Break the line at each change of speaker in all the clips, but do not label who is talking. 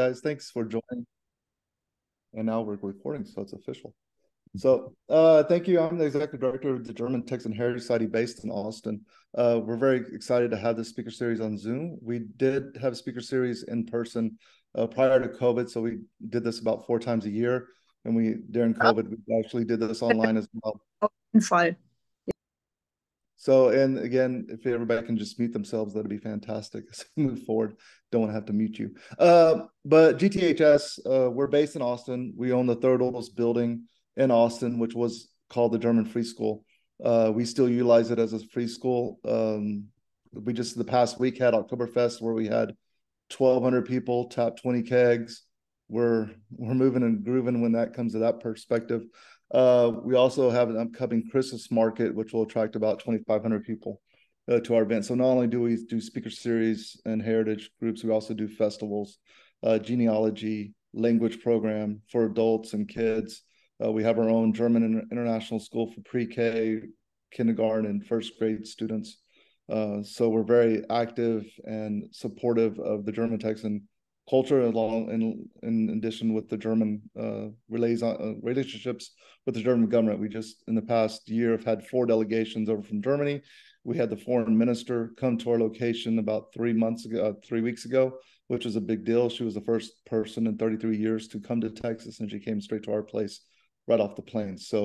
guys. Thanks for joining. And now we're recording, so it's official. So uh, thank you. I'm the executive director of the German Texan Heritage Society based in Austin. Uh, we're very excited to have this speaker series on Zoom. We did have a speaker series in person uh, prior to COVID, so we did this about four times a year. And we during COVID, we actually did this online as well. So, and again, if everybody can just mute themselves, that'd be fantastic as we move forward. Don't have to mute you. Uh, but GTHS, uh, we're based in Austin. We own the third oldest building in Austin, which was called the German Free School. Uh, we still utilize it as a free school. Um, we just the past week had Oktoberfest where we had 1,200 people, tap 20 kegs. We're we're moving and grooving when that comes to that perspective. Uh, we also have an upcoming Christmas market, which will attract about 2,500 people uh, to our event. So not only do we do speaker series and heritage groups, we also do festivals, uh, genealogy, language program for adults and kids. Uh, we have our own German International School for pre-K, kindergarten, and first grade students. Uh, so we're very active and supportive of the German Texan culture along in in addition with the German uh, relays uh, relationships with the German government. We just in the past year have had four delegations over from Germany. We had the foreign minister come to our location about three months ago, uh, three weeks ago, which was a big deal. She was the first person in 33 years to come to Texas, and she came straight to our place right off the plane. So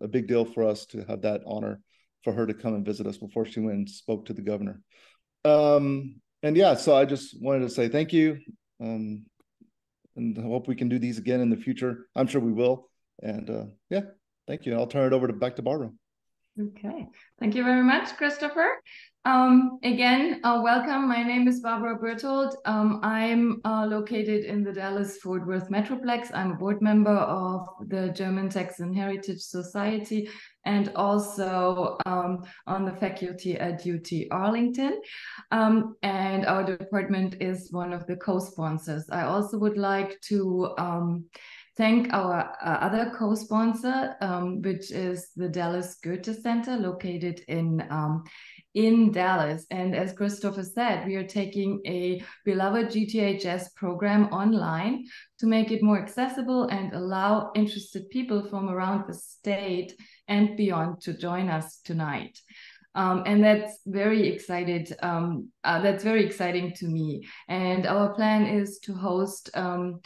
uh, a big deal for us to have that honor for her to come and visit us before she went and spoke to the governor. Um, and yeah, so I just wanted to say thank you. Um, and I hope we can do these again in the future. I'm sure we will. And uh, yeah, thank you. I'll turn it over to back to Barbara.
Okay, thank you very much, Christopher. Um, again, uh, welcome. My name is Barbara Berthold. Um, I'm uh, located in the Dallas Fort Worth Metroplex. I'm a board member of the German Texan Heritage Society and also um, on the faculty at UT Arlington. Um, and our department is one of the co-sponsors. I also would like to um, thank our uh, other co-sponsor, um, which is the Dallas Goethe Center located in in Dallas. And as Christopher said, we are taking a beloved GTHS program online to make it more accessible and allow interested people from around the state and beyond to join us tonight. Um, and that's very excited. Um, uh, that's very exciting to me. And our plan is to host um,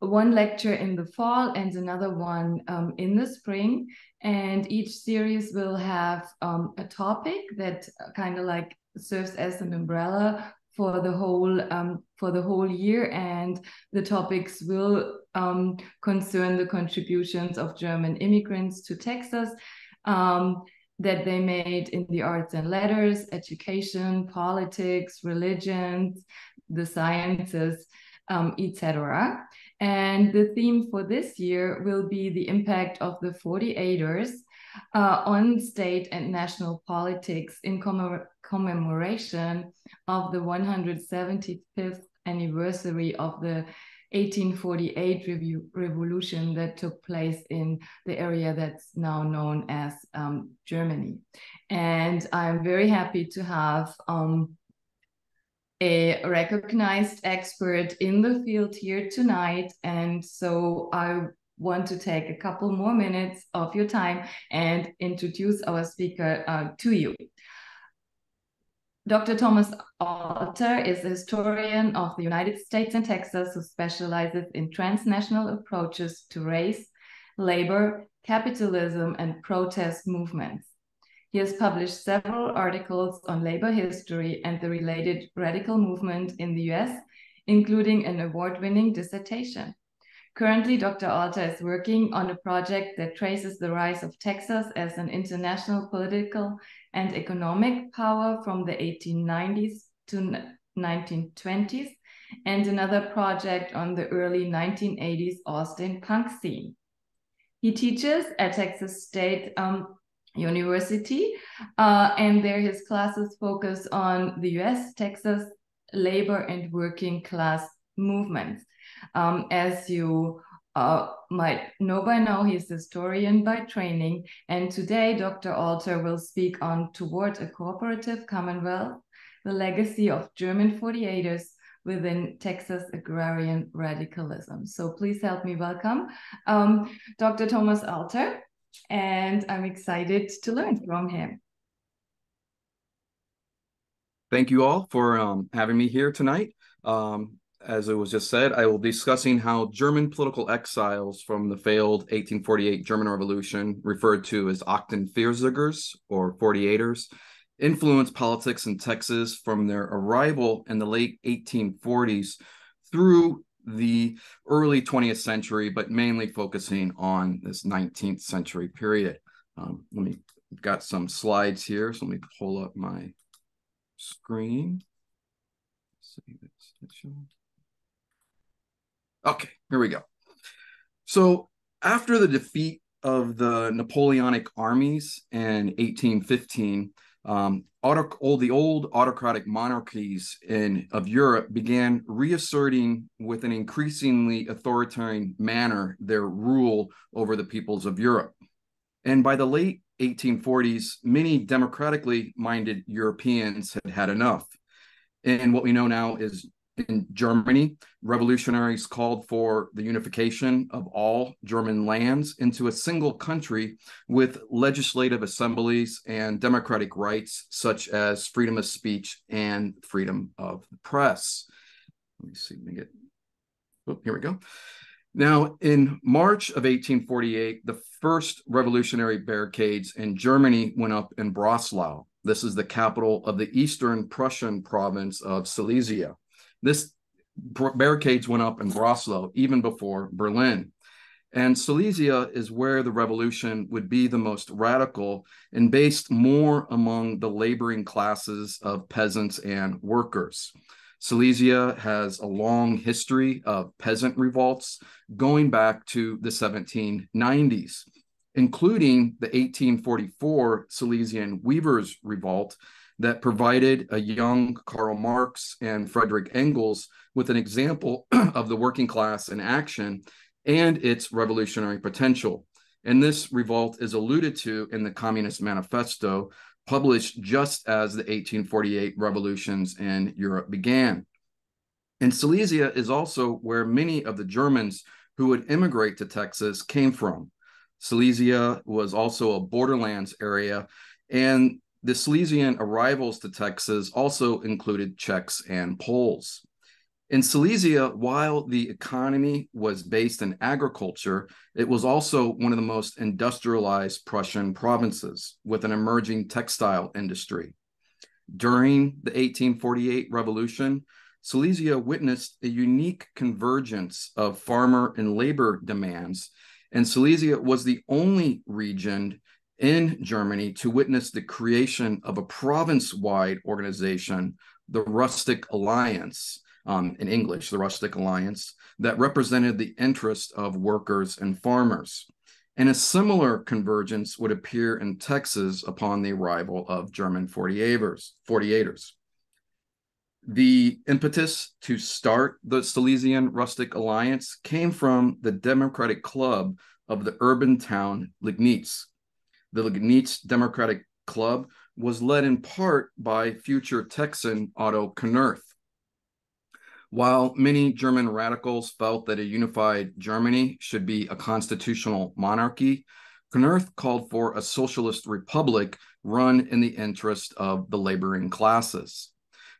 one lecture in the fall and another one um, in the spring. And each series will have um, a topic that kind of like serves as an umbrella for the whole um, for the whole year and the topics will um, concern the contributions of German immigrants to Texas um, that they made in the arts and letters, education, politics, religions, the sciences, um, etc. And the theme for this year will be the impact of the 48ers uh, on state and national politics in commemoration of the 175th anniversary of the 1848 review, revolution that took place in the area that's now known as um, Germany. And I'm very happy to have um, a recognized expert in the field here tonight. And so I want to take a couple more minutes of your time and introduce our speaker uh, to you. Dr. Thomas Alter is a historian of the United States and Texas who specializes in transnational approaches to race, labor, capitalism, and protest movements. He has published several articles on labor history and the related radical movement in the US, including an award winning dissertation. Currently, Dr. Alter is working on a project that traces the rise of Texas as an international political and economic power from the 1890s to 1920s, and another project on the early 1980s Austin punk scene. He teaches at Texas State um, University. Uh, and there his classes focus on the US, Texas labor and working class movements. Um, as you uh, might know by now, he's a historian by training. And today, Dr. Alter will speak on Toward a Cooperative Commonwealth, the legacy of German 48ers within Texas agrarian radicalism. So please help me welcome um, Dr. Thomas Alter, and I'm excited to learn from him.
Thank you all for um, having me here tonight. Um, as it was just said, I will be discussing how German political exiles from the failed 1848 German Revolution, referred to as Achtundvierzigers or 48ers, influenced politics in Texas from their arrival in the late 1840s through the early 20th century, but mainly focusing on this 19th century period. Um, let me got some slides here, so let me pull up my screen. Okay, here we go. So after the defeat of the Napoleonic armies in 1815, um, auto, all the old autocratic monarchies in of Europe began reasserting with an increasingly authoritarian manner their rule over the peoples of Europe. And by the late 1840s, many democratically minded Europeans had had enough. And what we know now is in Germany, revolutionaries called for the unification of all German lands into a single country with legislative assemblies and democratic rights such as freedom of speech and freedom of the press. Let me see, let me get, oh, here we go. Now, in March of 1848, the first revolutionary barricades in Germany went up in Breslau. This is the capital of the eastern Prussian province of Silesia. This barricades went up in Breslau even before Berlin. And Silesia is where the revolution would be the most radical and based more among the laboring classes of peasants and workers. Silesia has a long history of peasant revolts going back to the 1790s, including the 1844 Silesian Weavers Revolt that provided a young Karl Marx and Frederick Engels with an example of the working class in action and its revolutionary potential. And this revolt is alluded to in the Communist Manifesto, published just as the 1848 revolutions in Europe began. And Silesia is also where many of the Germans who would immigrate to Texas came from. Silesia was also a borderlands area, and the Silesian arrivals to Texas also included Czechs and Poles. In Silesia, while the economy was based in agriculture, it was also one of the most industrialized Prussian provinces with an emerging textile industry. During the 1848 revolution, Silesia witnessed a unique convergence of farmer and labor demands, and Silesia was the only region in Germany to witness the creation of a province wide organization, the Rustic Alliance, um, in English, the Rustic Alliance, that represented the interests of workers and farmers. And a similar convergence would appear in Texas upon the arrival of German 48ers. 48ers. The impetus to start the Silesian Rustic Alliance came from the Democratic Club of the urban town Liegnitz. The Liegnitz Democratic Club was led in part by future Texan Otto Knerth. While many German radicals felt that a unified Germany should be a constitutional monarchy, Knerth called for a socialist republic run in the interest of the laboring classes.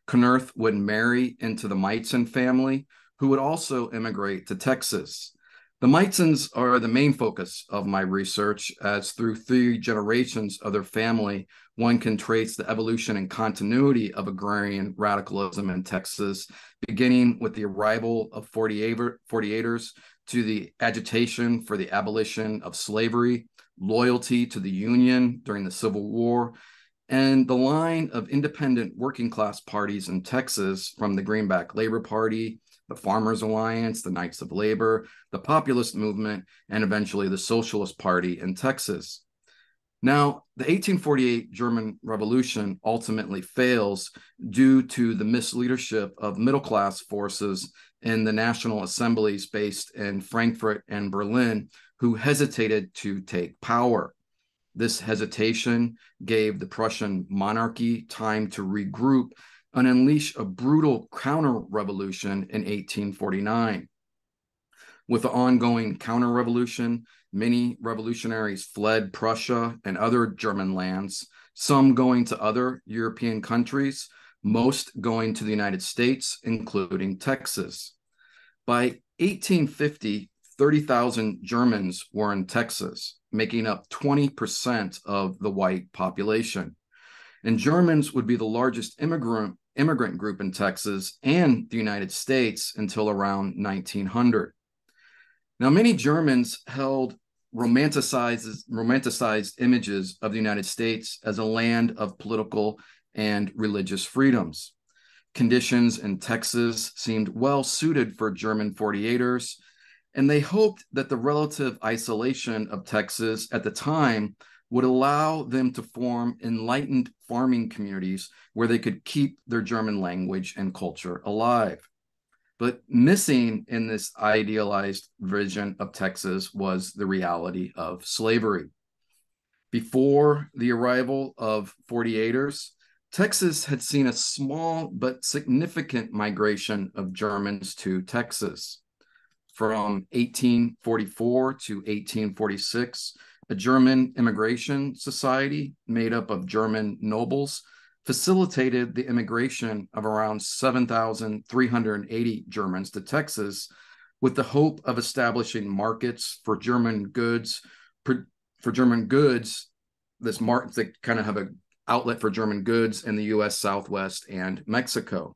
Knerth would marry into the Meitzen family, who would also immigrate to Texas. The Meitzens are the main focus of my research, as through three generations of their family, one can trace the evolution and continuity of agrarian radicalism in Texas, beginning with the arrival of 48ers to the agitation for the abolition of slavery, loyalty to the Union during the Civil War, and the line of independent working class parties in Texas from the Greenback Labor Party the Farmers Alliance, the Knights of Labor, the Populist Movement, and eventually the Socialist Party in Texas. Now, the 1848 German Revolution ultimately fails due to the misleadership of middle class forces in the national assemblies based in Frankfurt and Berlin, who hesitated to take power. This hesitation gave the Prussian monarchy time to regroup and unleash a brutal counter revolution in 1849. With the ongoing counter revolution, many revolutionaries fled Prussia and other German lands, some going to other European countries, most going to the United States, including Texas. By 1850, 30,000 Germans were in Texas, making up 20% of the white population. And Germans would be the largest immigrant immigrant group in Texas and the United States until around 1900. Now, many Germans held romanticized, romanticized images of the United States as a land of political and religious freedoms. Conditions in Texas seemed well suited for German 48ers, and they hoped that the relative isolation of Texas at the time would allow them to form enlightened farming communities where they could keep their German language and culture alive. But missing in this idealized vision of Texas was the reality of slavery. Before the arrival of 48ers, Texas had seen a small but significant migration of Germans to Texas. From 1844 to 1846, a German immigration society made up of German nobles facilitated the immigration of around 7,380 Germans to Texas with the hope of establishing markets for German goods for German goods this market they kind of have a outlet for German goods in the US Southwest and Mexico.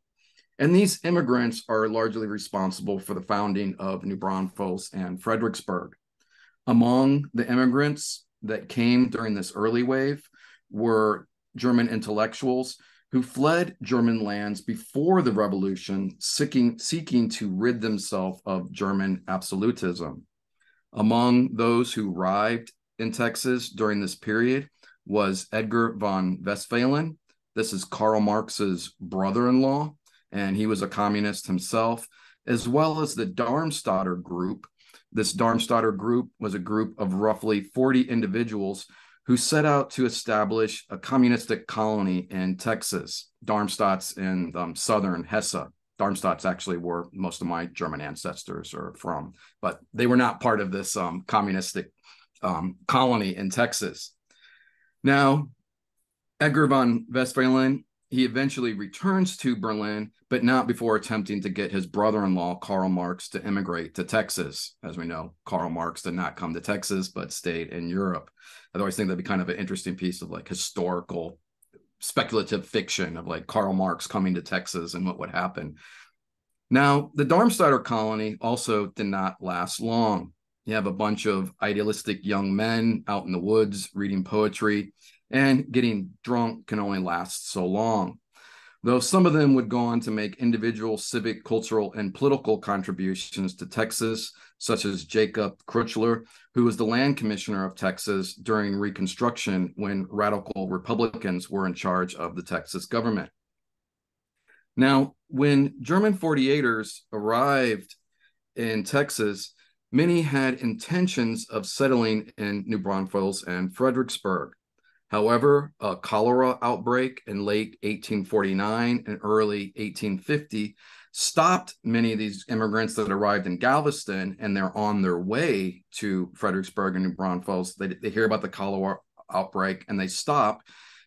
And these immigrants are largely responsible for the founding of New Braunfels and Fredericksburg. Among the immigrants that came during this early wave were German intellectuals who fled German lands before the revolution, seeking, seeking to rid themselves of German absolutism. Among those who arrived in Texas during this period was Edgar von Westphalen. This is Karl Marx's brother in law, and he was a communist himself, as well as the Darmstadter group, this Darmstadter group was a group of roughly 40 individuals who set out to establish a communistic colony in Texas. Darmstadt's in um, southern Hesse. Darmstadt's actually where most of my German ancestors are from, but they were not part of this um, communistic um, colony in Texas. Now, Edgar von Westphalen he eventually returns to Berlin, but not before attempting to get his brother in law, Karl Marx, to immigrate to Texas. As we know, Karl Marx did not come to Texas, but stayed in Europe. I always think that'd be kind of an interesting piece of like historical, speculative fiction of like Karl Marx coming to Texas and what would happen. Now, the Darmstadter colony also did not last long. You have a bunch of idealistic young men out in the woods reading poetry and getting drunk can only last so long. Though some of them would go on to make individual civic, cultural, and political contributions to Texas, such as Jacob Kuechler, who was the land commissioner of Texas during Reconstruction when radical Republicans were in charge of the Texas government. Now, when German 48ers arrived in Texas, many had intentions of settling in New Braunfels and Fredericksburg. However, a cholera outbreak in late 1849 and early 1850 stopped many of these immigrants that arrived in Galveston and they're on their way to Fredericksburg and New Braunfels. They, they hear about the cholera outbreak and they stop.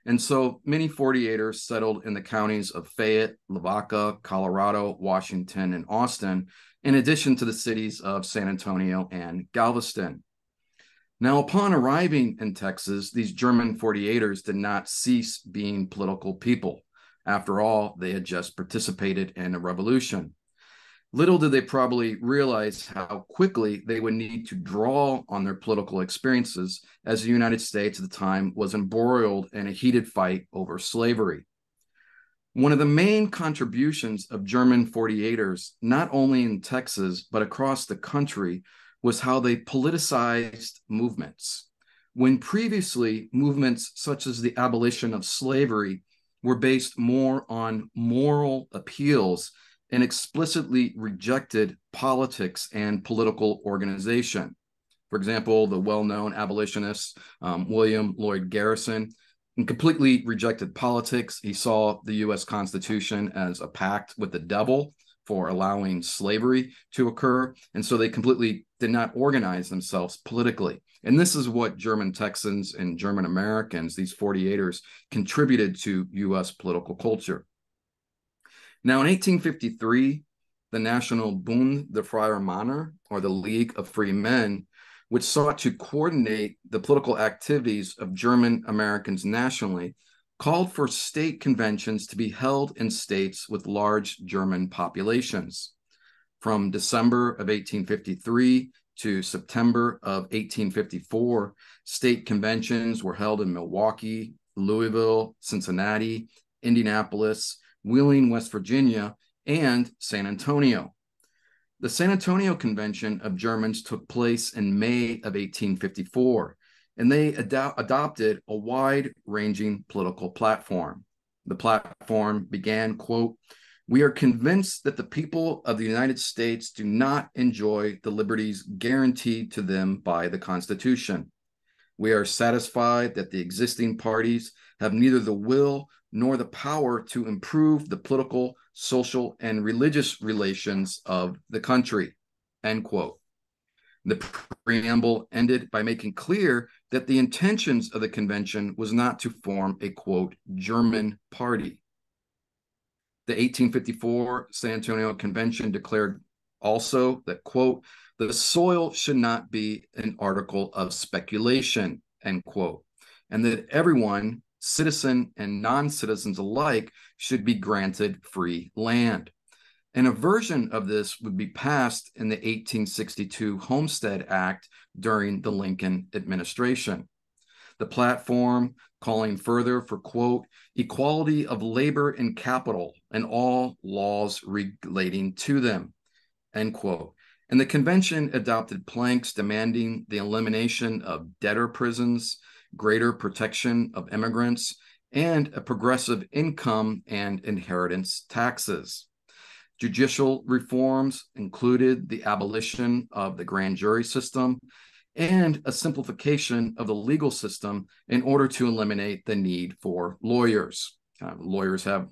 And so many 48ers settled in the counties of Fayette, Lavaca, Colorado, Washington, and Austin, in addition to the cities of San Antonio and Galveston. Now, upon arriving in Texas, these German 48ers did not cease being political people. After all, they had just participated in a revolution. Little did they probably realize how quickly they would need to draw on their political experiences as the United States at the time was embroiled in a heated fight over slavery. One of the main contributions of German 48ers, not only in Texas, but across the country, was how they politicized movements. When previously movements such as the abolition of slavery were based more on moral appeals and explicitly rejected politics and political organization. For example, the well known abolitionist um, William Lloyd Garrison, completely rejected politics. He saw the US Constitution as a pact with the devil for allowing slavery to occur. And so they completely did not organize themselves politically. And this is what German Texans and German Americans, these 48ers, contributed to US political culture. Now, in 1853, the National Bund der Freier Männer, or the League of Free Men, which sought to coordinate the political activities of German Americans nationally, called for state conventions to be held in states with large German populations. From December of 1853 to September of 1854, state conventions were held in Milwaukee, Louisville, Cincinnati, Indianapolis, Wheeling, West Virginia, and San Antonio. The San Antonio Convention of Germans took place in May of 1854, and they ad- adopted a wide-ranging political platform. The platform began, quote, we are convinced that the people of the United States do not enjoy the liberties guaranteed to them by the Constitution. We are satisfied that the existing parties have neither the will nor the power to improve the political, social, and religious relations of the country. End quote. The preamble ended by making clear that the intentions of the convention was not to form a quote German party. The 1854 San Antonio Convention declared also that quote the soil should not be an article of speculation end quote and that everyone citizen and non citizens alike should be granted free land. And a version of this would be passed in the 1862 Homestead Act during the Lincoln administration. The platform calling further for, quote, equality of labor and capital and all laws relating to them, end quote. And the convention adopted planks demanding the elimination of debtor prisons, greater protection of immigrants, and a progressive income and inheritance taxes. Judicial reforms included the abolition of the grand jury system and a simplification of the legal system in order to eliminate the need for lawyers. Uh, lawyers have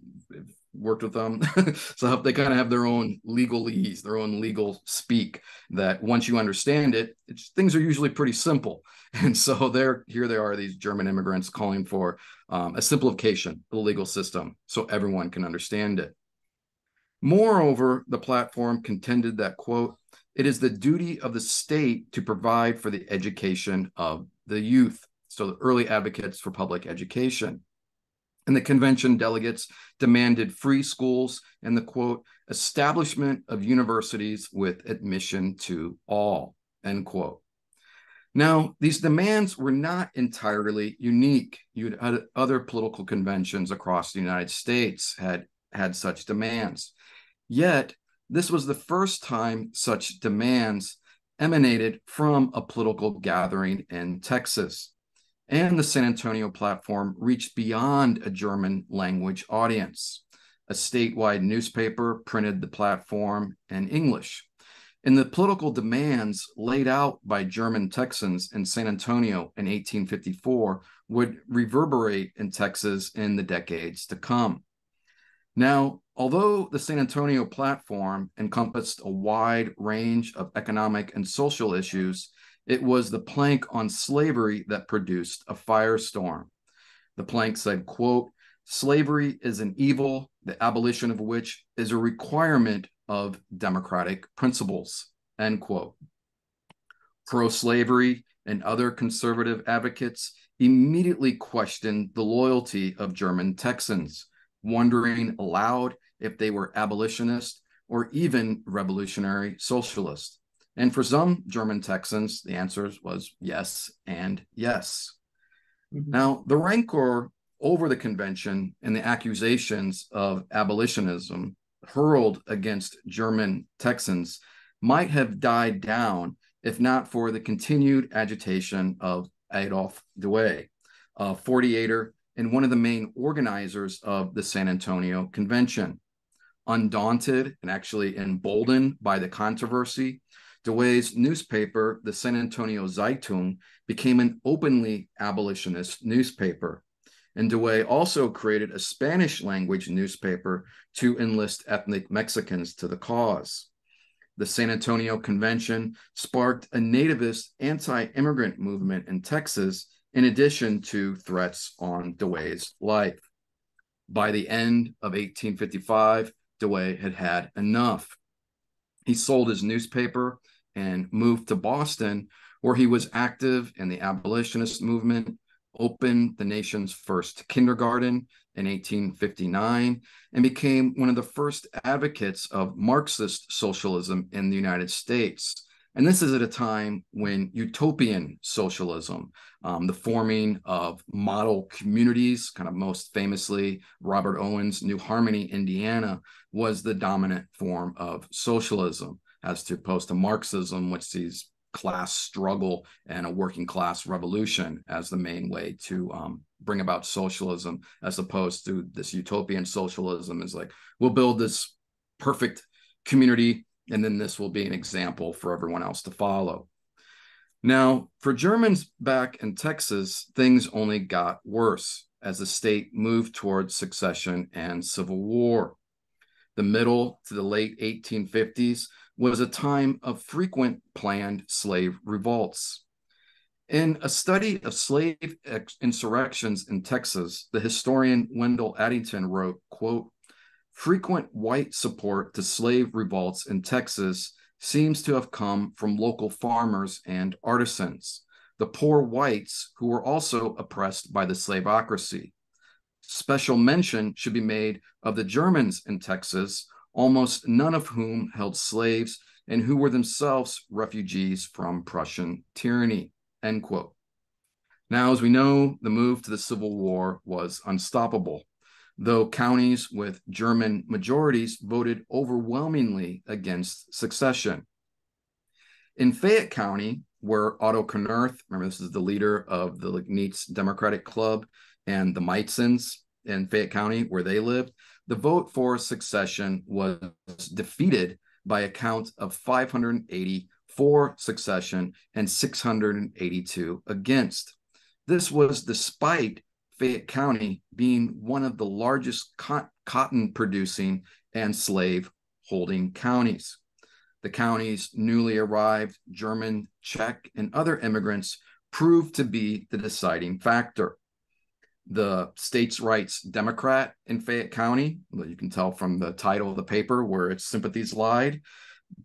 worked with them. so they kind of have their own legalese, their own legal speak that once you understand it, things are usually pretty simple. And so there, here they are, these German immigrants calling for um, a simplification of the legal system so everyone can understand it. Moreover, the platform contended that, quote, it is the duty of the state to provide for the education of the youth. So the early advocates for public education. And the convention delegates demanded free schools and the quote, establishment of universities with admission to all, end quote. Now, these demands were not entirely unique. You had other political conventions across the United States had had such demands. Yet, this was the first time such demands emanated from a political gathering in Texas and the San Antonio platform reached beyond a German language audience. A statewide newspaper printed the platform in English. And the political demands laid out by German Texans in San Antonio in 1854 would reverberate in Texas in the decades to come. Now, although the San Antonio platform encompassed a wide range of economic and social issues, it was the plank on slavery that produced a firestorm. The plank said, quote, slavery is an evil, the abolition of which is a requirement of democratic principles, end quote. Pro-slavery and other conservative advocates immediately questioned the loyalty of German Texans, wondering aloud if they were abolitionist or even revolutionary socialist. And for some German Texans, the answer was yes and yes. Mm-hmm. Now, the rancor over the convention and the accusations of abolitionism hurled against German Texans might have died down if not for the continued agitation of Adolf Douai, a 48er and one of the main organizers of the San Antonio Convention. Undaunted and actually emboldened by the controversy, Douai's newspaper, the San Antonio Zeitung, became an openly abolitionist newspaper. And Douai also created a Spanish language newspaper to enlist ethnic Mexicans to the cause. The San Antonio Convention sparked a nativist anti immigrant movement in Texas, in addition to threats on Douai's life. By the end of 1855, Douai had had enough. He sold his newspaper and moved to Boston, where he was active in the abolitionist movement, opened the nation's first kindergarten in 1859, and became one of the first advocates of Marxist socialism in the United States. And this is at a time when utopian socialism, um, the forming of model communities, kind of most famously Robert Owen's New Harmony, Indiana, was the dominant form of socialism, as opposed to Marxism, which sees class struggle and a working class revolution as the main way to um, bring about socialism, as opposed to this utopian socialism is like, we'll build this perfect community, and then this will be an example for everyone else to follow. Now, for Germans back in Texas, things only got worse as the state moved towards secession and civil war. The middle to the late 1850s was a time of frequent planned slave revolts. In a study of slave insurrections in Texas, the historian Wendell Addington wrote, quote, frequent white support to slave revolts in Texas seems to have come from local farmers and artisans, the poor whites who were also oppressed by the slavocracy. Special mention should be made of the Germans in Texas almost none of whom held slaves and who were themselves refugees from Prussian tyranny. End quote. Now, as we know, the move to the Civil War was unstoppable, though counties with German majorities voted overwhelmingly against secession. In Fayette County, where Otto Knerth, remember this is the leader of the Liegnitz Democratic Club, and the Meitzens in Fayette County, where they lived, the vote for succession was defeated by a count of 580 for succession and 682 against. This was despite Fayette County being one of the largest cotton producing and slave holding counties. The county's newly arrived German, Czech, and other immigrants proved to be the deciding factor the states' rights Democrat in Fayette County, you can tell from the title of the paper where its sympathies lied,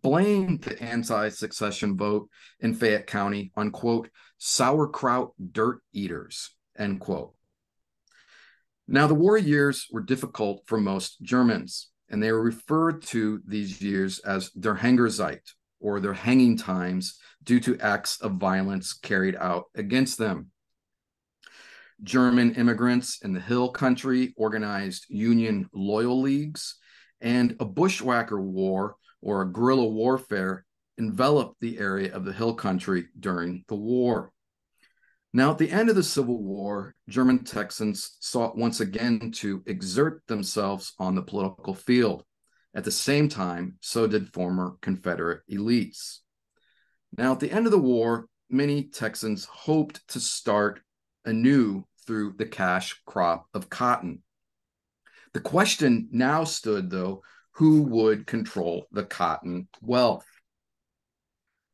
blamed the anti succession vote in Fayette County on, quote, sauerkraut dirt eaters, end quote. Now, the war years were difficult for most Germans, and they were referred to these years as der Hängerzeit, or their hanging times, due to acts of violence carried out against them. German immigrants in the Hill Country organized Union loyal leagues, and a bushwhacker war or a guerrilla warfare enveloped the area of the Hill Country during the war. Now, at the end of the Civil War, German Texans sought once again to exert themselves on the political field. At the same time, so did former Confederate elites. Now, at the end of the war, many Texans hoped to start anew through the cash crop of cotton. The question now stood, though, who would control the cotton wealth?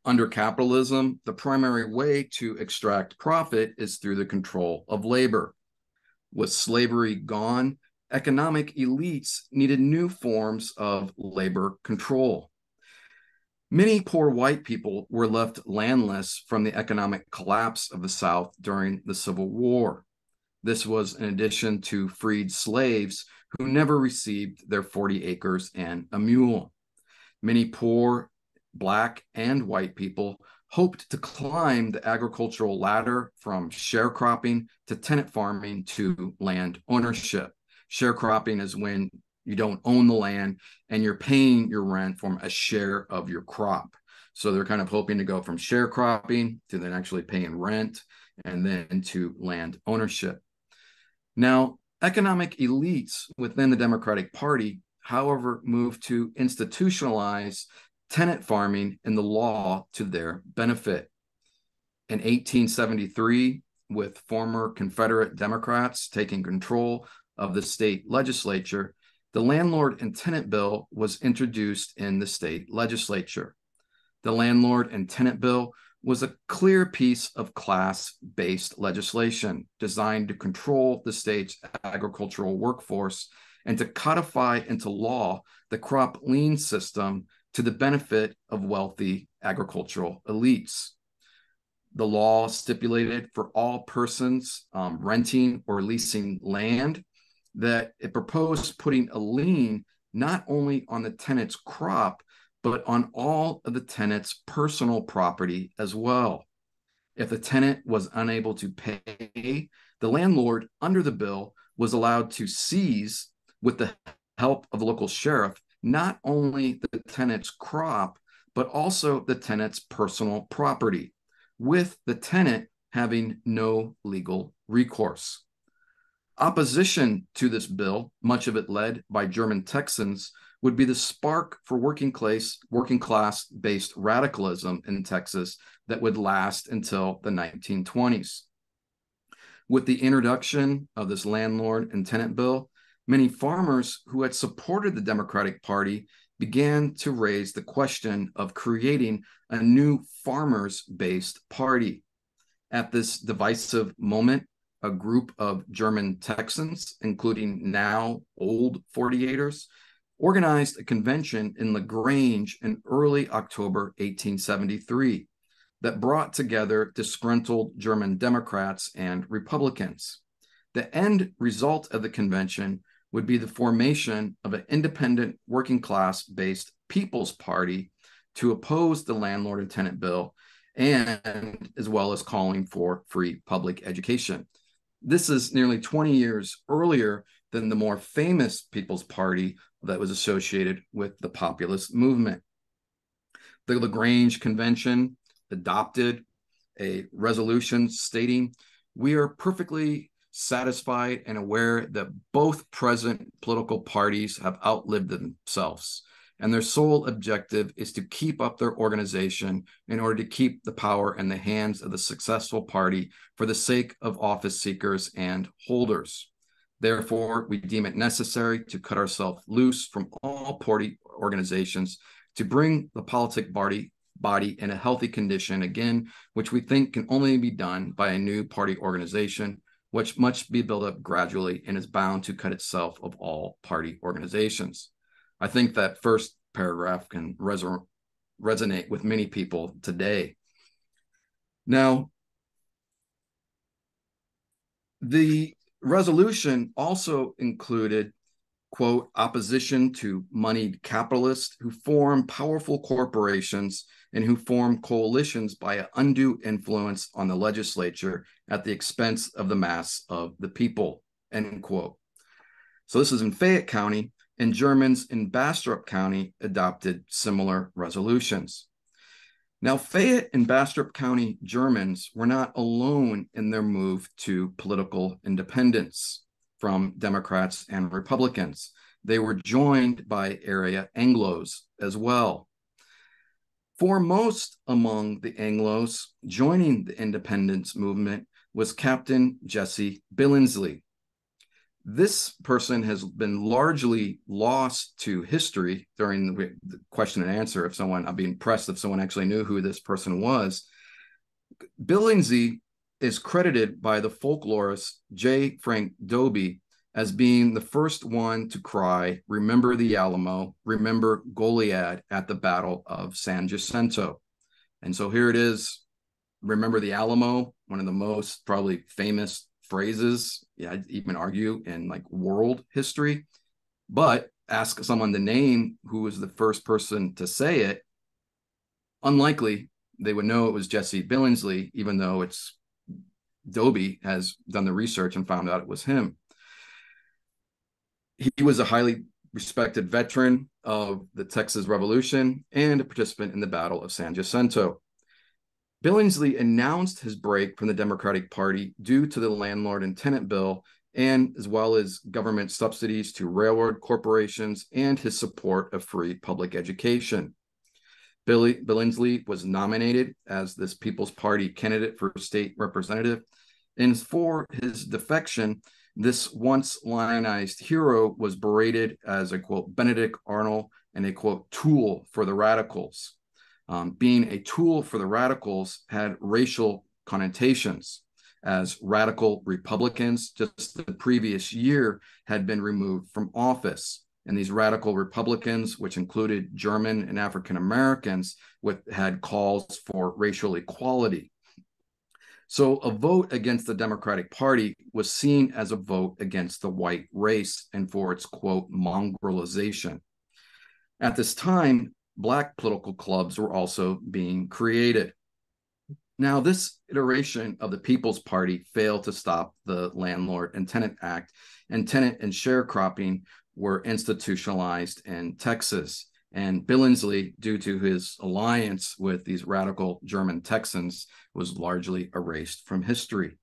Under capitalism, the primary way to extract profit is through the control of labor. With slavery gone, economic elites needed new forms of labor control. Many poor white people were left landless from the economic collapse of the South during the Civil War. This was in addition to freed slaves who never received their 40 acres and a mule. Many poor Black and white people hoped to climb the agricultural ladder from sharecropping to tenant farming to land ownership. Sharecropping is when you don't own the land and you're paying your rent from a share of your crop. So they're kind of hoping to go from sharecropping to then actually paying rent and then to land ownership. Now, economic elites within the Democratic Party, however, moved to institutionalize tenant farming in the law to their benefit. In 1873, with former Confederate Democrats taking control of the state legislature, the Landlord and Tenant Bill was introduced in the state legislature. The Landlord and Tenant Bill was a clear piece of class based legislation designed to control the state's agricultural workforce and to codify into law the crop lien system to the benefit of wealthy agricultural elites. The law stipulated for all persons um, renting or leasing land that it proposed putting a lien not only on the tenant's crop, but on all of the tenant's personal property as well. If the tenant was unable to pay, the landlord under the bill was allowed to seize, with the help of the local sheriff, not only the tenant's crop, but also the tenant's personal property, with the tenant having no legal recourse. Opposition to this bill, much of it led by German Texans, would be the spark for working class working class based radicalism in Texas that would last until the 1920s. With the introduction of this landlord and tenant bill, many farmers who had supported the Democratic Party began to raise the question of creating a new farmers based party. At this divisive moment, a group of German Texans, including now old 48ers, organized a convention in LaGrange in early October 1873 that brought together disgruntled German Democrats and Republicans. The end result of the convention would be the formation of an independent working class based People's Party to oppose the landlord and tenant bill and as well as calling for free public education. This is nearly 20 years earlier than the more famous People's Party that was associated with the populist movement. The LaGrange Convention adopted a resolution stating we are perfectly satisfied and aware that both present political parties have outlived themselves and their sole objective is to keep up their organization in order to keep the power in the hands of the successful party for the sake of office seekers and holders. Therefore, we deem it necessary to cut ourselves loose from all party organizations to bring the politic body body in a healthy condition again, which we think can only be done by a new party organization, which must be built up gradually and is bound to cut itself of all party organizations. I think that first paragraph can res- resonate with many people today. Now, the resolution also included quote opposition to moneyed capitalists who form powerful corporations and who form coalitions by undue influence on the legislature at the expense of the mass of the people end quote so this is in fayette county and Germans in Bastrop County adopted similar resolutions. Now, Fayette and Bastrop County Germans were not alone in their move to political independence from Democrats and Republicans. They were joined by area Anglos as well. Foremost among the Anglos joining the independence movement was Captain Jesse Billingsley, this person has been largely lost to history during the, question and answer. If someone, I'd be impressed if someone actually knew who this person was. Billingsley is credited by the folklorist J. Frank Dobie as being the first one to cry, Remember the Alamo, remember Goliad at the Battle of San Jacinto. And so here it is Remember the Alamo, one of the most probably famous phrases, yeah, I'd even argue in like world history. But ask someone to name who was the first person to say it, unlikely they would know it was Jesse Billingsley, even though it's Dobie has done the research and found out it was him. He was a highly respected veteran of the Texas Revolution and a participant in the Battle of San Jacinto. Billingsley announced his break from the Democratic Party due to the landlord and tenant bill, and as well as government subsidies to railroad corporations and his support of free public education. Billy Billingsley was nominated as this People's Party candidate for state representative, And for his defection, this once lionized hero was berated as a quote Benedict Arnold and a quote tool for the radicals. Um, being a tool for the radicals had racial connotations, as radical Republicans just the previous year had been removed from office. And these radical Republicans, which included German and African Americans, with had calls for racial equality. So a vote against the Democratic Party was seen as a vote against the white race and for its quote mongrelization. At this time, black political clubs were also being created. Now, this iteration of the People's Party failed to stop the Landlord and Tenant Act, and tenant and sharecropping were institutionalized in Texas. And Billingsley, due to his alliance with these radical German Texans, was largely erased from history.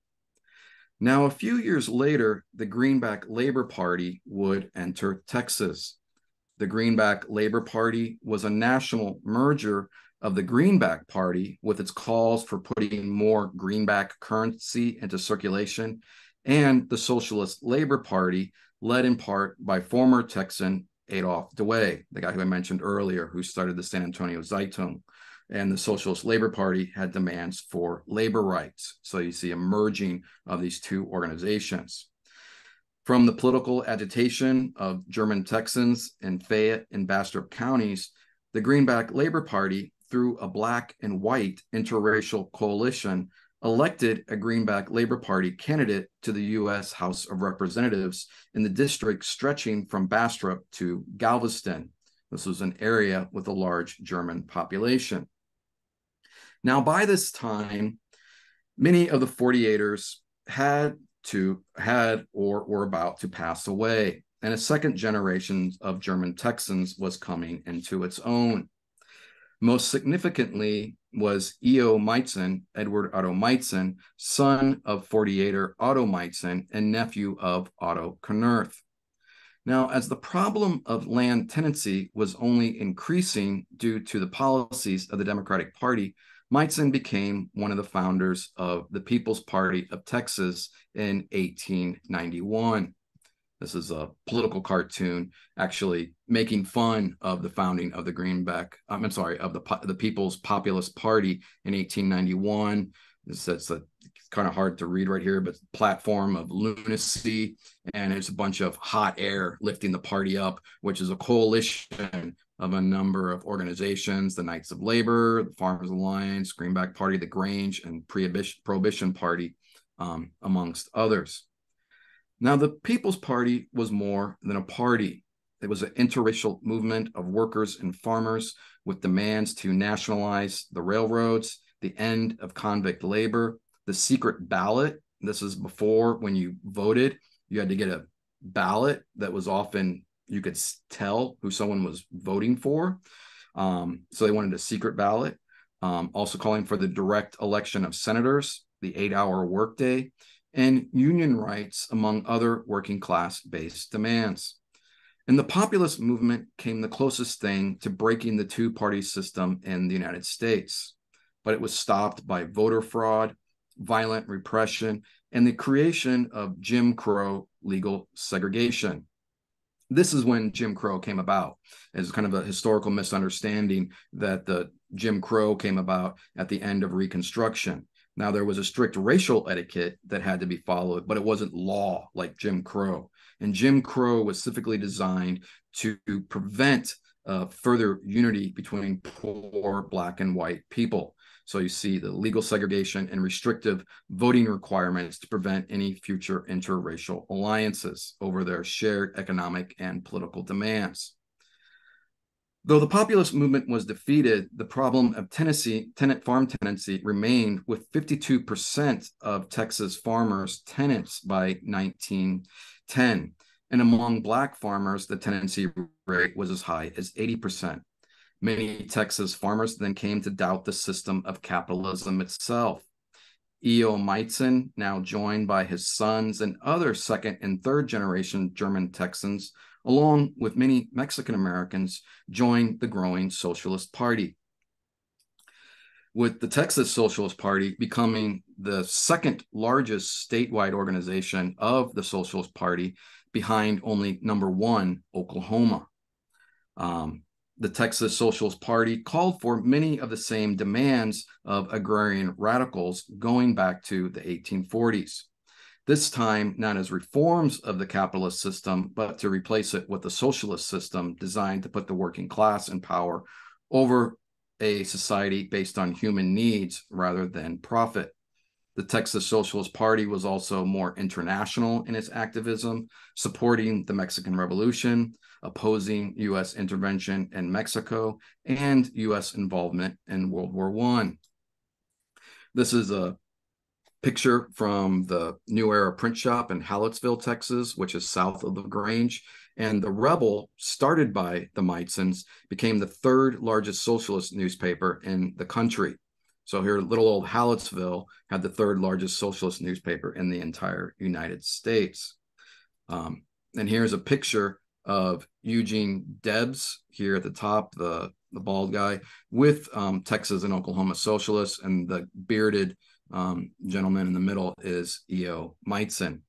Now, a few years later, the Greenback Labor Party would enter Texas. The Greenback Labor Party was a national merger of the Greenback Party with its calls for putting more greenback currency into circulation and the Socialist Labor Party, led in part by former Texan Adolf Douai, the guy who I mentioned earlier, who started the San Antonio Zeitung. And the Socialist Labor Party had demands for labor rights. So you see a merging of these two organizations. From the political agitation of German Texans in Fayette and Bastrop counties, the Greenback Labor Party, through a black and white interracial coalition, elected a Greenback Labor Party candidate to the U.S. House of Representatives in the district stretching from Bastrop to Galveston. This was an area with a large German population. Now, by this time, many of the 48ers had to had or were about to pass away, and a second generation of German Texans was coming into its own. Most significantly was E.O. Meitzen, Edward Otto Meitzen, son of 48er Otto Meitzen and nephew of Otto Knerth. Now, as the problem of land tenancy was only increasing due to the policies of the Democratic Party, Meitzen became one of the founders of the People's Party of Texas in 1891. This is a political cartoon actually making fun of the founding of the Greenback, um, I'm sorry, of the, the People's Populist Party in 1891. This, that's a kind of hard to read right here, but platform of lunacy. And it's a bunch of hot air lifting the party up, which is a coalition of a number of organizations the Knights of Labor, the Farmers Alliance, Greenback Party, the Grange, and Prohibition Party, um, amongst others. Now, the People's Party was more than a party. It was an interracial movement of workers and farmers with demands to nationalize the railroads, the end of convict labor, the secret ballot. This is before when you voted, you had to get a ballot that was often you could tell who someone was voting for. Um, so they wanted a secret ballot. Um, also calling for the direct election of senators, the eight hour workday, and union rights, among other working class based demands. And the populist movement came the closest thing to breaking the two party system in the United States. But it was stopped by voter fraud, violent repression, and the creation of Jim Crow legal segregation. This is when Jim Crow came about as kind of a historical misunderstanding that the Jim Crow came about at the end of Reconstruction. Now, there was a strict racial etiquette that had to be followed, but it wasn't law like Jim Crow. And Jim Crow was specifically designed to prevent uh, further unity between poor Black and white people. So you see the legal segregation and restrictive voting requirements to prevent any future interracial alliances over their shared economic and political demands. Though the populist movement was defeated, the problem of Tennessee tenant farm tenancy remained with 52% of Texas farmers tenants by 1910. And among Black farmers, the tenancy rate was as high as 80%. Many Texas farmers then came to doubt the system of capitalism itself. E.O. Meitzen, now joined by his sons and other second and third generation German Texans, along with many Mexican Americans, joined the growing Socialist Party. with the Texas Socialist Party becoming the second largest statewide organization of the Socialist Party, behind only number one, Oklahoma. Um, the Texas Socialist Party called for many of the same demands of agrarian radicals going back to the 1840s. This time, not as reforms of the capitalist system, but to replace it with a socialist system designed to put the working class in power over a society based on human needs rather than profit. The Texas Socialist Party was also more international in its activism, supporting the Mexican Revolution, opposing U.S. intervention in Mexico, and U.S. involvement in World War I. This is a picture from the New Era print shop in Hallettsville, Texas, which is south of LaGrange. And the Rebel, started by the Meitzens, became the third largest socialist newspaper in the country. So here, little old Hallettsville had the third largest socialist newspaper in the entire United States. Um, and here's a picture of Eugene Debs here at the top, the the bald guy, with um, Texas and Oklahoma socialists, and the bearded um, gentleman in the middle is E.O. Meitzen.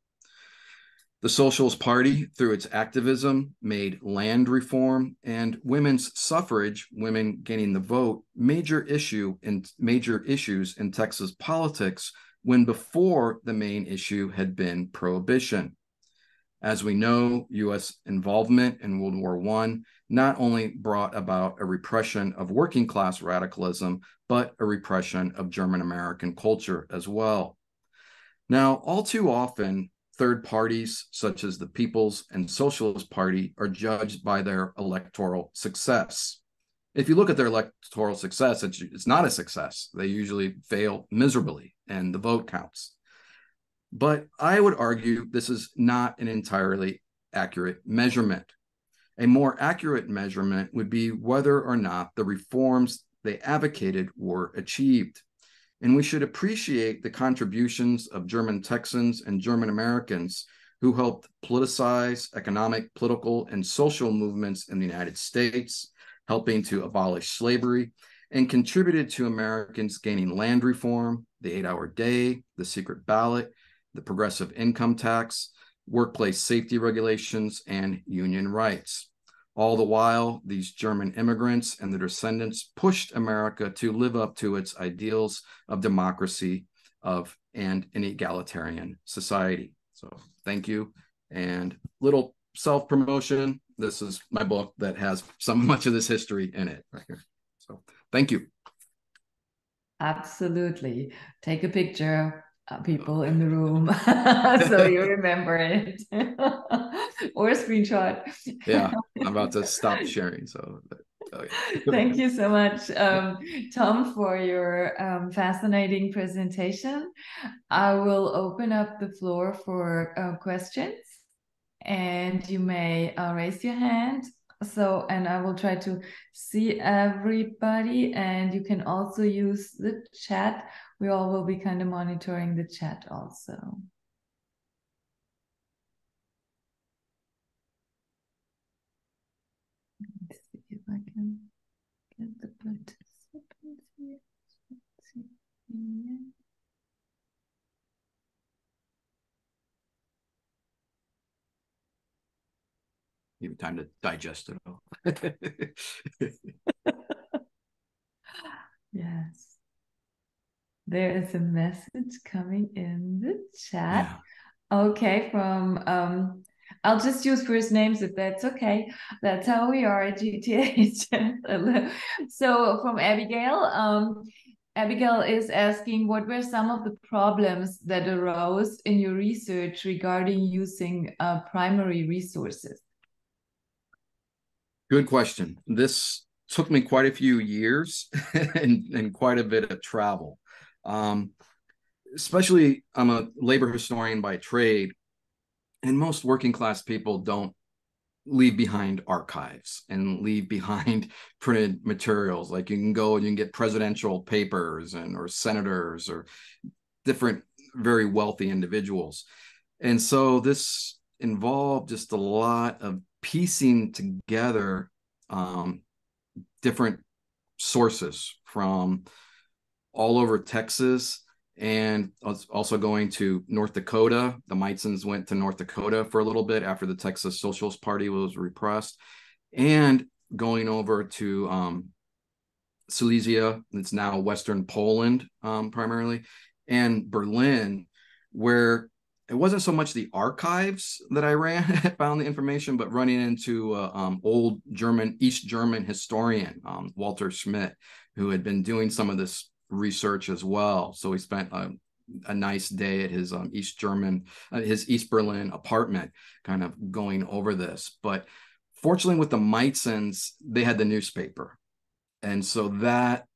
The Socialist Party, through its activism, made land reform and women's suffrage, women gaining the vote, major issue in major issues in Texas politics when before the main issue had been prohibition. As we know, U.S. involvement in World War I not only brought about a repression of working class radicalism, but a repression of German American culture as well. Now, all too often, third parties such as the People's and Socialist Party are judged by their electoral success. If you look at their electoral success, it's, it's not a success. They usually fail miserably, and the vote counts. But I would argue this is not an entirely accurate measurement. A more accurate measurement would be whether or not the reforms they advocated were achieved. And we should appreciate the contributions of German Texans and German Americans who helped politicize economic, political, and social movements in the United States, helping to abolish slavery, and contributed to Americans gaining land reform, the eight hour day, the secret ballot, the progressive income tax, workplace safety regulations, and union rights. All the while, these German immigrants and their descendants pushed America to live up to its ideals of democracy of and an egalitarian society. So thank you. And little self-promotion. This is my book that has some much of this history in it right here. So thank you.
Absolutely. Take a picture, people in the room so you remember it. Or a screenshot.
Yeah i'm about to stop sharing so
oh, thank you so much um, tom for your um, fascinating presentation. I will open up the floor for uh, questions and you may uh, raise your hand. So and i will try to see everybody and you can also use the chat we all will be kind of monitoring the chat also. Let's see if I can get the participants here.
Give time to digest it all.
yes. There is a message coming in the chat. Yeah. Okay, from um, I'll just use first names if that's okay. That's how we are at GTH. so from Abigail, um, Abigail is asking what were some of the problems that arose in your research regarding using uh, primary resources?
Good question. This took me quite a few years and, and quite a bit of travel. Um, especially, I'm a labor historian by trade, and most working class people don't leave behind archives and leave behind printed materials. Like you can go and you can get presidential papers and or senators or different very wealthy individuals. And so this involved just a lot of piecing together um, different sources from all over Texas and also going to North Dakota. The Meitzens went to North Dakota for a little bit after the Texas Socialist Party was repressed, and going over to um, Silesia, it's now Western Poland um, primarily, and Berlin, where it wasn't so much the archives that I ran found the information, but running into uh, um, old German East German historian um, Walter Schmidt, who had been doing some of this research as well. So he spent a, a nice day at his um, East German, uh, his East Berlin apartment, kind of going over this. But fortunately, with the Meitzens, they had the newspaper, and so that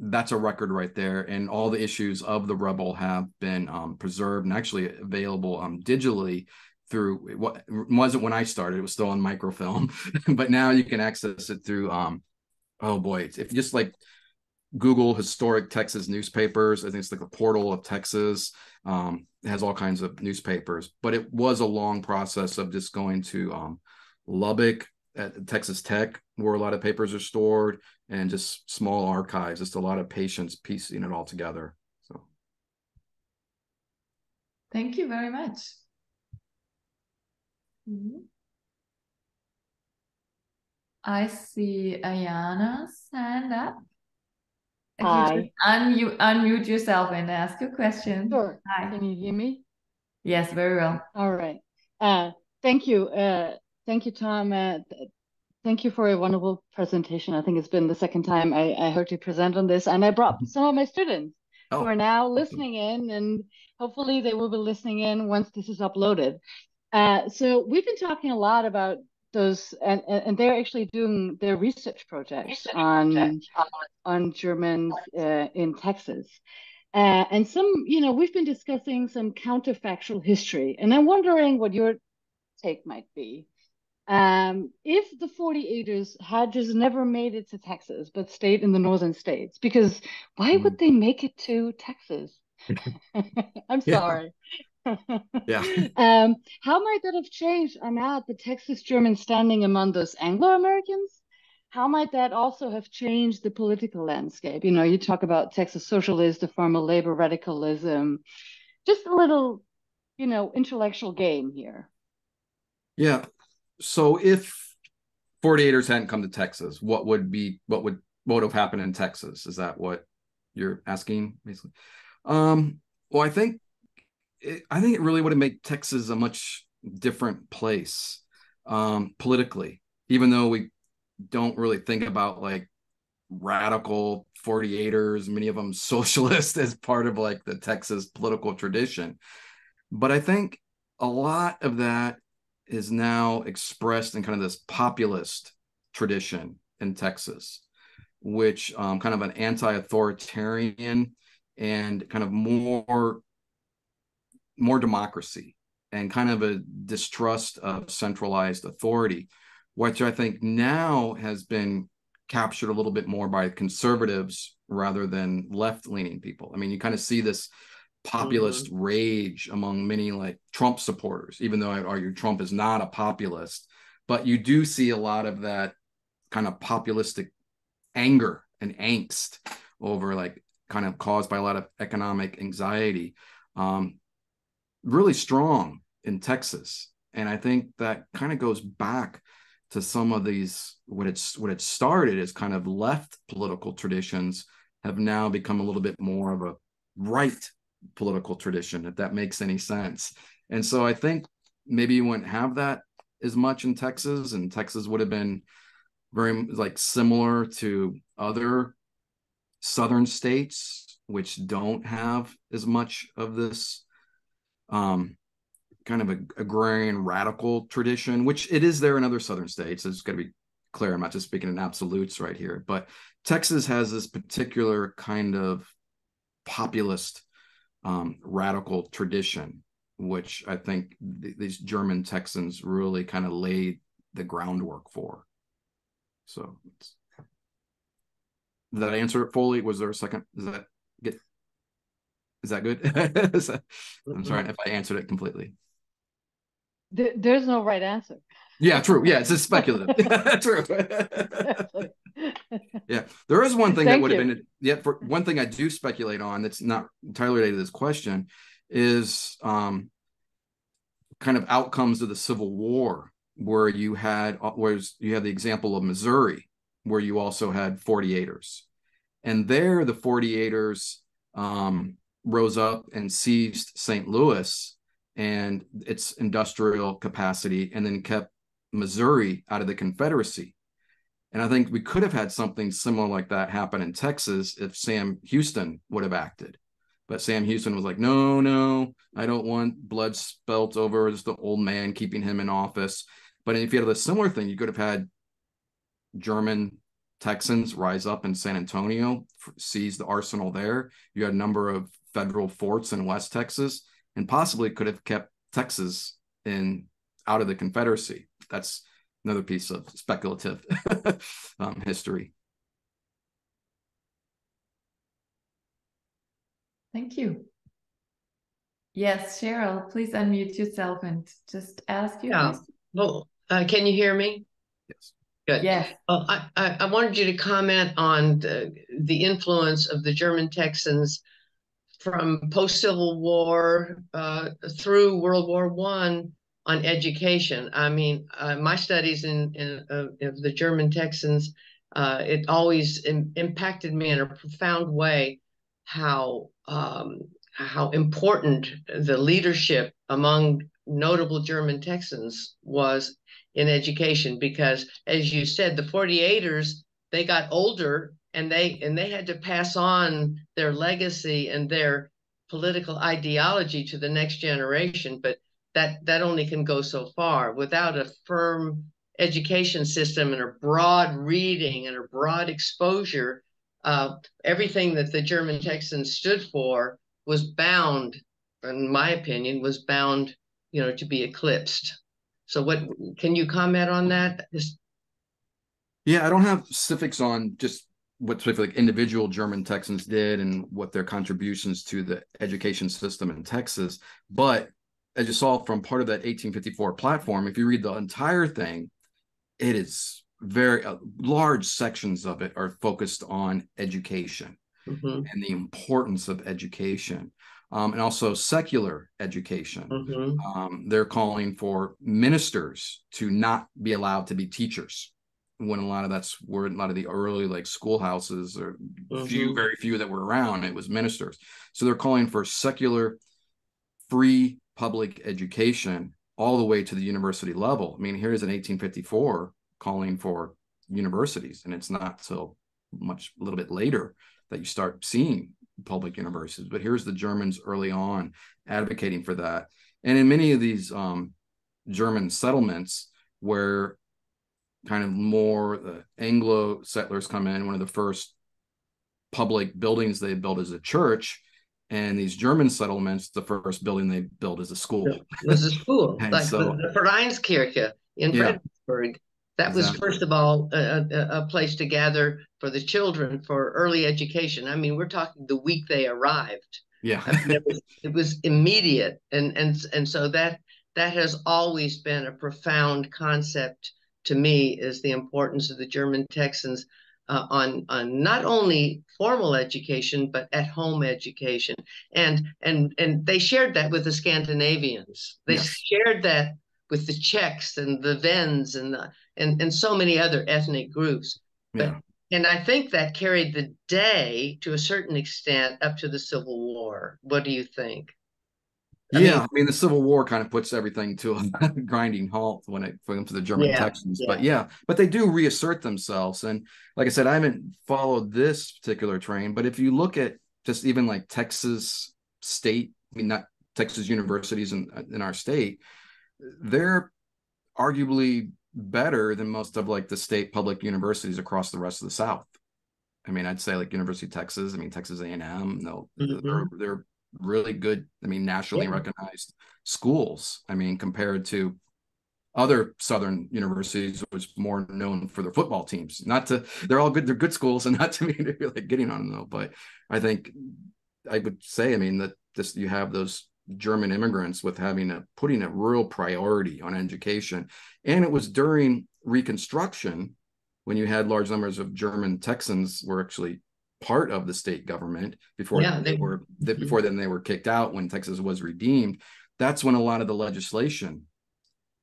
that's a record right there. And all the issues of the Rebel have been um, preserved and actually available um, digitally through what wasn't when I started. It was still on microfilm, but now you can access it through. Um, oh boy, if just like Google historic Texas newspapers. I think it's like the portal of Texas. Um, it has all kinds of newspapers, but it was a long process of just going to um, Lubbock at Texas Tech, where a lot of papers are stored, and just small archives. Just a lot of patience piecing it all together. So,
thank you very much. Mm-hmm. I see Ayana's hand up. If Hi. You unmute, unmute yourself and ask your question.
Sure. Hi. Can you hear me?
Yes, very well.
All right. Uh, thank you. Uh, thank you, Tom. Uh, thank you for a wonderful presentation. I think it's been the second time I, I heard you present on this, and I brought mm-hmm. some of my students oh. who are now listening in, and hopefully they will be listening in once this is uploaded. Uh, so we've been talking a lot about those and, and they're actually doing their research projects research on project. on Germans uh, in Texas. Uh, and some, you know, we've been discussing some counterfactual history, and I'm wondering what your take might be. Um, if the 48ers had just never made it to Texas, but stayed in the northern states, because why mm. would they make it to Texas? I'm sorry
yeah.
Um, how might that have changed, Ahmad, the Texas German standing among those Anglo Americans? How might that also have changed the political landscape? You know, you talk about Texas socialists, the former labor radicalism, just a little, you know, intellectual game here.
Yeah. So if 48ers hadn't come to Texas, what would be what would what would have happened in Texas? Is that what you're asking, basically? Um, well, I think it, I think it really would have made Texas a much different place um, politically, even though we don't really think about like radical 48ers, many of them socialist as part of like the Texas political tradition. But I think a lot of that is now expressed in kind of this populist tradition in Texas, which um, kind of an anti-authoritarian and kind of more more democracy and kind of a distrust of centralized authority, which I think now has been captured a little bit more by conservatives rather than left leaning people. I mean, you kind of see this populist mm-hmm. rage among many like Trump supporters, even though I'd argue Trump is not a populist, but you do see a lot of that kind of populistic anger and angst over like kind of caused by a lot of economic anxiety. Um, really strong in Texas. And I think that kind of goes back to some of these what it's what it started as kind of left political traditions have now become a little bit more of a right political tradition, if that makes any sense. And so I think maybe you wouldn't have that as much in Texas, and Texas would have been very like similar to other southern states which don't have as much of this um, kind of a agrarian radical tradition, which it is there in other southern states. It's got to be clear. I'm not just speaking in absolutes right here, but Texas has this particular kind of populist um, radical tradition, which I think th- these German Texans really kind of laid the groundwork for. So, did that answer it fully? Was there a second? Is that is that good? I'm sorry if I answered it completely.
There's no right answer.
Yeah, true. Yeah, it's just speculative. true. yeah, there is one thing Thank that would you. have been. Yeah, for one thing I do speculate on that's not entirely related to this question is um, kind of outcomes of the Civil War, where you had uh, whereas you had the example of Missouri, where you also had 48ers, and there the 48ers um, rose up and seized St. Louis and its industrial capacity, and then kept Missouri out of the Confederacy. And I think we could have had something similar like that happen in Texas if Sam Houston would have acted. But Sam Houston was like, no, no, I don't want blood spelt over just the old man keeping him in office. But if you had a similar thing, you could have had German Texans rise up in San Antonio, seize the arsenal there. You had a number of federal forts in West Texas, and possibly could have kept Texas in out of the Confederacy. That's another piece of speculative um, history.
Thank you. Yes, Cheryl, please unmute yourself and just ask you.
Yeah. Well, uh, can you hear me?
Yes.
Good.
Yes.
Well, I, I, I wanted you to comment on the, the influence of the German Texans from post Civil War uh, through World War One on education. I mean, uh, my studies in, in uh, of the German Texans, uh, it always Im- impacted me in a profound way how um, how important the leadership among notable German Texans was in education because as you said the 48ers they got older and they and they had to pass on their legacy and their political ideology to the next generation but that that only can go so far. Without a firm education system and a broad reading and a broad exposure uh, everything that the german texans stood for was bound in my opinion was bound you know to be eclipsed. So what can you comment on that?
Yeah i don't have specifics on just what specific individual german texans did and what their contributions to the education system in texas but as you saw from part of that 1854 platform, if you read the entire thing, it is very uh, large sections of it are focused on education mm-hmm. and the importance of education. Um, and also secular education. Mm-hmm. Um, they're calling for ministers to not be allowed to be teachers. When a lot of that's where a lot of the early like schoolhouses or mm-hmm. few, very few that were around, it was ministers. So they're calling for secular, free public education all the way to the university level. I mean, here's an 1854 calling for universities, and it's not till much a little bit later that you start seeing public universities. But here's the Germans early on advocating for that. And in many of these um, German settlements where kind of more the Anglo settlers come in, one of the first public buildings they built is a church and these German settlements, the first building they built is a school. It
was a school, like so, the, Vereinskirche in yeah. Fredericksburg. That exactly. was first of all a, a, a, place to gather for the children for early education. I mean, we're talking the week they arrived.
Yeah, I mean,
it, was, it was immediate, and and and so that that has always been a profound concept to me is the importance of the German Texans uh, on on not only formal education but at home education. And and and they shared that with the Scandinavians. They yes. shared that with the Czechs and the Wends and the, and and so many other ethnic groups. But yeah. and I think that carried the day to a certain extent up to the Civil War. What do you think
I yeah, mean, I mean the Civil War kind of puts everything to a grinding halt when it comes to the German yeah, Texans. Yeah. But yeah, but they do reassert themselves. And like I said, I haven't followed this particular train, but if you look at just even like Texas State, I mean not Texas universities in in our state, they're arguably better than most of like the state public universities across the rest of the South. I mean, I'd say like University of Texas. I mean, Texas A and M. No, mm-hmm. they're, they're really good, I mean, nationally yeah. recognized schools. I mean, compared to other southern universities which more known for their football teams not to they're all good they're good schools and not to me to be like getting on them though but i think i would say i mean that this you have those German immigrants with having a putting a real priority on education. And it was during Reconstruction when you had large numbers of German Texans were actually part of the state government before yeah, they, they were that mm-hmm. before then they were kicked out when Texas was redeemed. That's when a lot of the legislation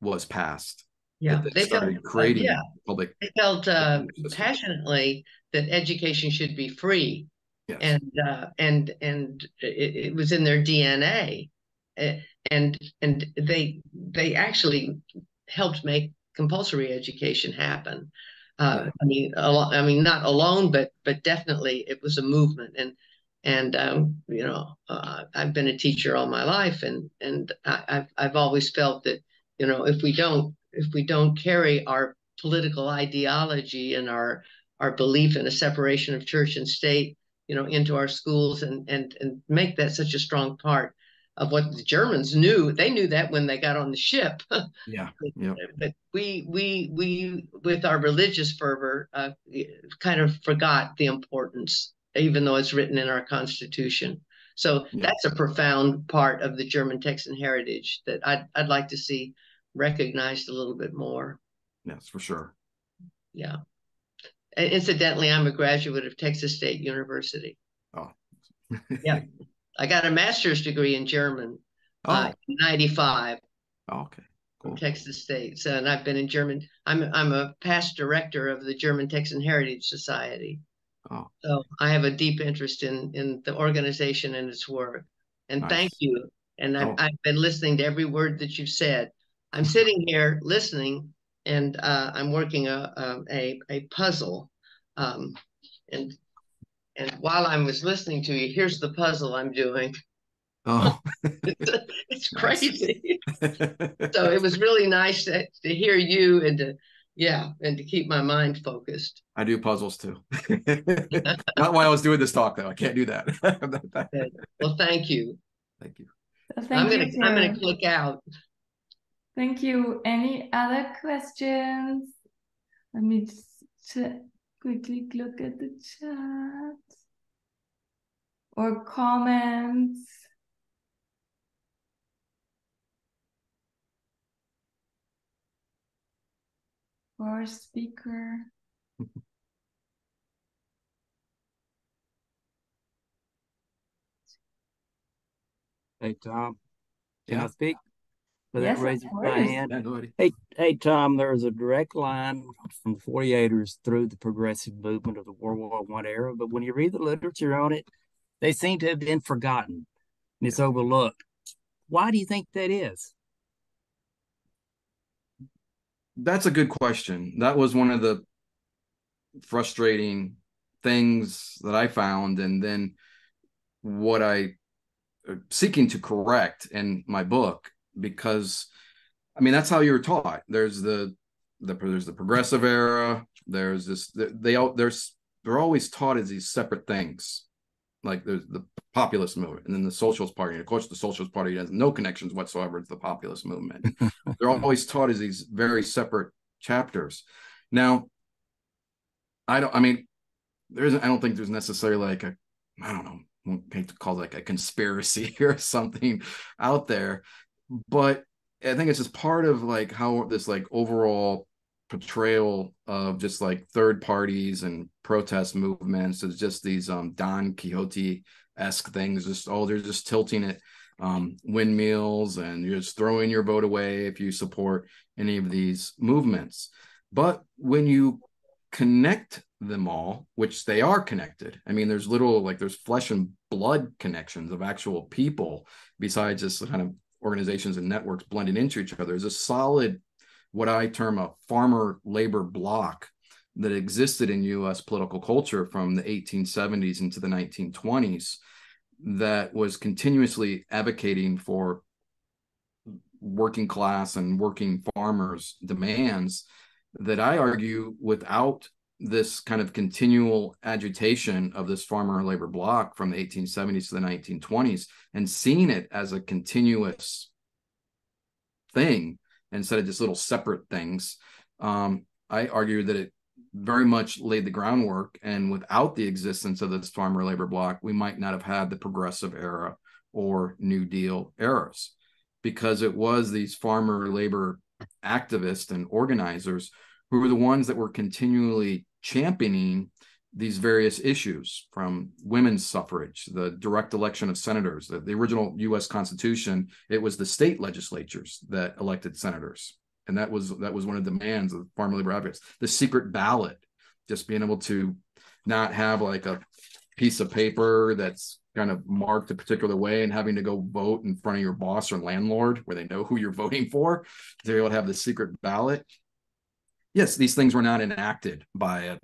was passed.
Yeah,
they, started felt, creating yeah. public.
They felt uh, passionately that education should be free, yes. and uh, and and it, it, was in their DNA, and and they they actually helped make compulsory education happen. Uh, I mean, I mean, not alone, but but definitely it was a movement, and and um, you know, uh, I've been a teacher all my life, and and I, have I've always felt that you know if we don't if we don't carry our political ideology and our our belief in a separation of church and state, you know, into our schools and and and make that such a strong part of what the Germans knew. They knew that when they got on the ship.
yeah.
yeah. But we we we with our religious fervor uh, kind of forgot the importance, even though it's written in our constitution. So yeah. that's a profound part of the German Texan heritage that I'd I'd like to see recognized a little bit more.
Yes, for sure.
Yeah. And incidentally, I'm a graduate of Texas State University.
Oh.
yeah. I got a master's degree in German uh, oh. uh, 95.
Oh, okay.
Cool. Texas State. So, and I've been in German. I'm I'm a past director of the German Texan Heritage Society.
Oh.
So I have a deep interest in in the organization and its work. And nice. thank you. And I've, oh. I've been listening to every word that you've said. I'm sitting here listening, and uh, I'm working a a, a puzzle. Um, and and while I was listening to you, here's the puzzle I'm doing.
Oh,
it's, it's crazy. so it was really nice to, to hear you and to, yeah, and to keep my mind focused.
I do puzzles too. Not while I was doing this talk though. I can't do that.
well, thank you.
Thank you.
Thank
I'm gonna too. I'm gonna click out.
Thank you. Any other questions? Let me just quickly look at the chat or comments. For speaker.
Hey Tom, can
yeah.
I speak?
Without yes, raising my hand.
hey, hey Tom, there's a direct line from the 48ers through the progressive movement of the World War One era, but when you read the literature on it, they seem to have been forgotten and it's overlooked. Why do you think that is?
That's a good question. That was one of the frustrating things that I found, and then what I uh, seeking to correct in my book because I mean that's how you're taught. There's the the there's the progressive era. There's this they all there's they're always taught as these separate things. Like there's the populist movement and then the socialist party. And of course, the socialist party has no connections whatsoever to the populist movement. they're always taught as these very separate chapters. Now, I don't. I mean, there isn't. I don't think there's necessarily like a. I don't know. I hate to call it like a conspiracy or something out there but I think it's just part of like how this like overall portrayal of just like third parties and protest movements is just these um Don Quixote esque things. Just oh, they're just tilting it um, windmills and you're just throwing your vote away if you support any of these movements. But when you connect them all, which they are connected, I mean, there's little like there's flesh and blood connections of actual people besides just kind of organizations and networks blending into each other is a solid what i term a farmer labor block that existed in us political culture from the 1870s into the 1920s that was continuously advocating for working class and working farmers demands that i argue without this kind of continual agitation of this farmer labor bloc from the 1870s to the 1920s and seeing it as a continuous thing instead of just little separate things. Um, I argue that it very much laid the groundwork, and without the existence of this farmer labor bloc, we might not have had the progressive era or New Deal eras, because it was these farmer labor activists and organizers who were the ones that were continually championing these various issues from women's suffrage, the direct election of senators, the, the, original US Constitution, it was the state legislatures that elected senators. And that was that was one of the demands of farmer labor advocates. The secret ballot, just being able to not have like a piece of paper that's kind of marked a particular way and having to go vote in front of your boss or landlord where they know who you're voting for be able to have the secret ballot. Yes, these things were not enacted by a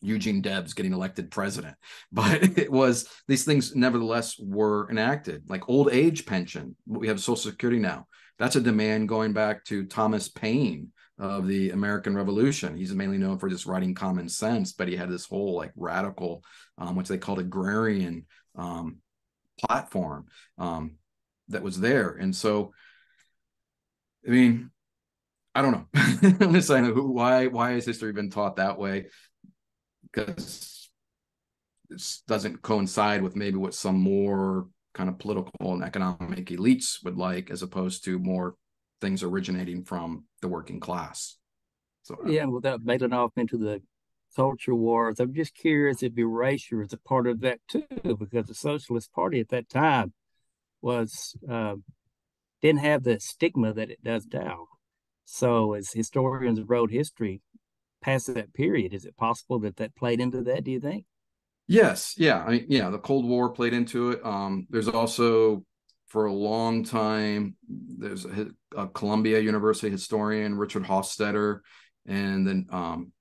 Eugene Debs getting elected president, but it was these things nevertheless were enacted, like old age pension. We have Social Security now. That's a demand going back to Thomas Paine of the American Revolution. He's mainly known for just writing Common Sense, but he had this whole like radical, um, which they called agrarian um, platform um, that was there. And so, I mean, I don't know. I'm just saying, why why has history been taught that way? Because this doesn't coincide with maybe what some more kind of political and economic elites would like, as opposed to more things originating from the working class.
So uh, yeah, without bailing off into the culture wars, I'm just curious if erasure is a part of that too, because the Socialist Party at that time was uh, didn't have the stigma that it does now. So, as historians wrote history past that period, is it possible that that played into that? Do you think?
Yes, yeah, I mean, yeah, the Cold War played into it. Um, there's also for a long time. There's a, a Columbia University historian, Richard Hofstadter, and then um,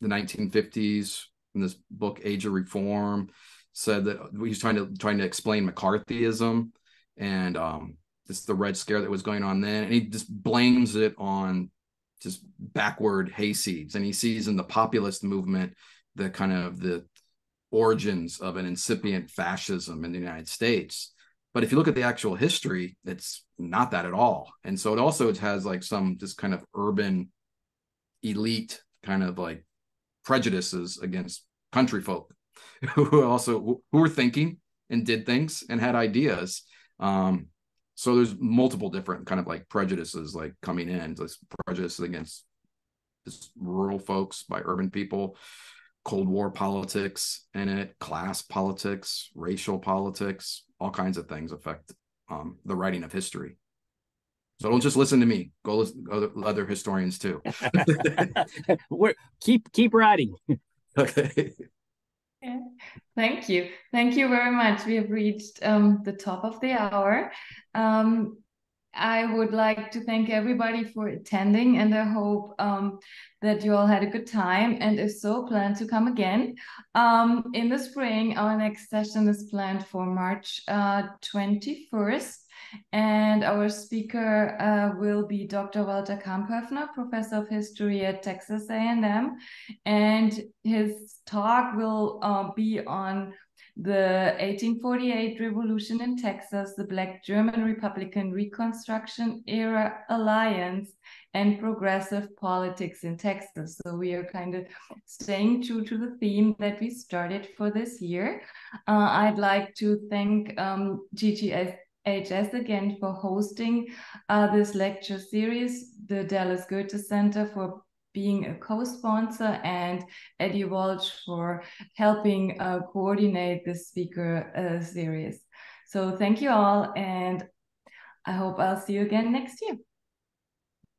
the 1950s in this book Age of Reform said that he's trying to trying to explain McCarthyism and um, this the Red Scare that was going on then, and he just blames it on just backward hayseeds, and he sees in the populist movement the kind of the origins of an incipient fascism in the United States but if you look at the actual history, it's not that at all. And so it also has like some just kind of urban elite kind of like prejudices against country folk who also who were thinking and did things and had ideas. Um, so there's multiple different kind of like prejudices like coming in, like prejudice against just rural folks by urban people, Cold War politics in it, class politics, racial politics, all kinds of things affect um, the writing of history. So don't just listen to me. Go listen to other, other historians too.
We're, keep keep writing.
okay.
Thank you. Thank you very much. We have reached um, the top of the hour. Um, I would like to thank everybody for attending, and I hope um, that you all had a good time. And if so, plan to come again. Um, in the spring, our next session is planned for March uh, 21st. And our speaker uh, will be Dr. Walter Kamphoefner, professor of history at Texas A&M. And his talk will uh, be on the 1848 revolution in Texas, the Black German Republican Reconstruction era alliance, and progressive politics in Texas. So we are kind of staying true to the theme that we started for this year. Uh, I'd like to thank um, GTHS again for hosting uh, this lecture series, the Dallas Goethe Center for being a co-sponsor and Eddie Walsh for helping uh, coordinate this speaker uh, series. So thank you all and I hope I'll see you again next year.